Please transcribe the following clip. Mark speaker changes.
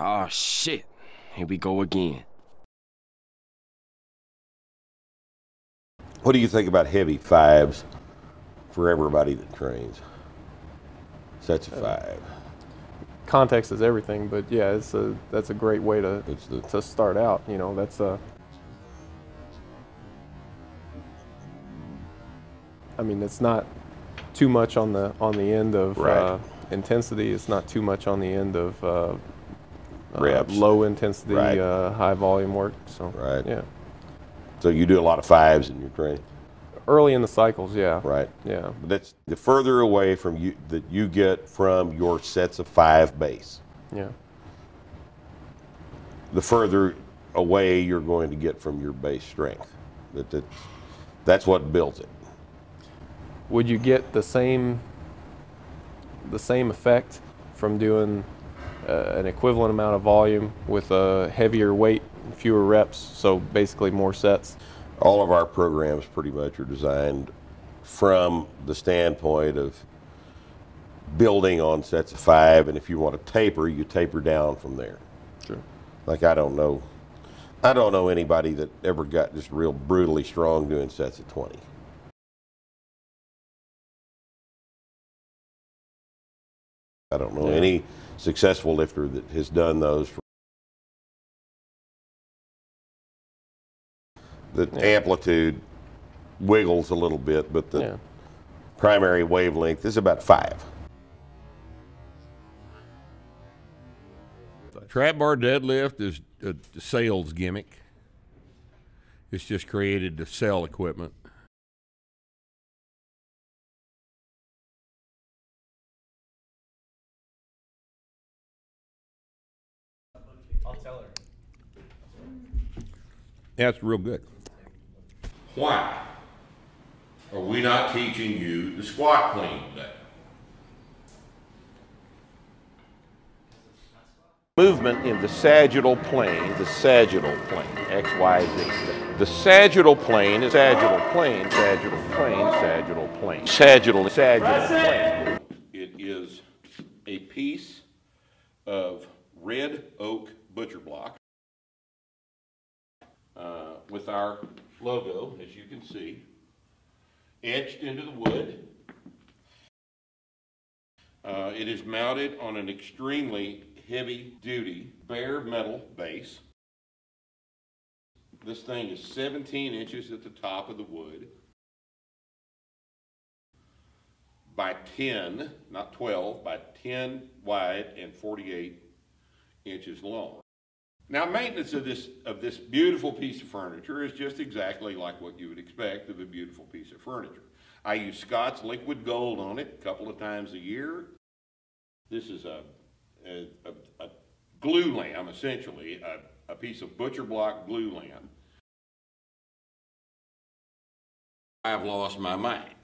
Speaker 1: Oh shit. Here we go again.
Speaker 2: What do you think about heavy fives for everybody that trains? Such a five.
Speaker 3: Context is everything, but yeah, it's a that's a great way to
Speaker 2: It's the
Speaker 3: to start out. You know, that's a. I mean, it's not too much on the on the end of
Speaker 2: Right.
Speaker 3: uh, intensity. It's not too much on the end of uh, uh,
Speaker 2: Reps.
Speaker 3: low intensity,
Speaker 2: Right.
Speaker 3: uh, high volume work. So
Speaker 2: Right.
Speaker 3: yeah,
Speaker 2: so you do a lot of fives in your training,
Speaker 3: early in the cycles, yeah,
Speaker 2: right?
Speaker 3: yeah,
Speaker 2: that's the further away from you that you get from your sets of five base,
Speaker 3: yeah,
Speaker 2: the further away you're going to get from your base strength. That, that that's what builds it.
Speaker 3: would you get the same the same effect from doing uh, an equivalent amount of volume with a heavier weight fewer reps so basically more sets
Speaker 2: All of our programs pretty much are designed from the standpoint of building on sets of five, and if you want to taper, you taper down from there.
Speaker 3: sure
Speaker 2: Like I don't know, I don't know anybody that ever got just real brutally strong doing sets of twenty. I don't know
Speaker 3: Yeah.
Speaker 2: any successful lifter that has done those. For the amplitude wiggles a little bit, but the
Speaker 3: yeah
Speaker 2: primary wavelength is about five.
Speaker 4: Trap bar deadlift is a sales gimmick. It's just created to sell equipment. That's real good. Why are we not teaching you the squat clean today?
Speaker 2: movement in the sagittal plane, the sagittal plane, X, Y, Z. The sagittal plane is sagittal plane, sagittal plane, sagittal plane, sagittal, sagittal plane.
Speaker 4: It is a piece of red oak butcher block uh, with our logo, as you can see, etched into the wood. Uh, it is mounted on an extremely heavy duty bare metal base. This thing is 17 inches at the top of the wood by 10, not 12, by 10 wide and 48 inches long. Now, maintenance of this of this beautiful piece of furniture is just exactly like what you would expect of a beautiful piece of furniture. I use Scott's liquid gold on it a couple of times a year. This is a a, a, a glulam, essentially, a, a piece of butcher block glulam. I've lost my mind.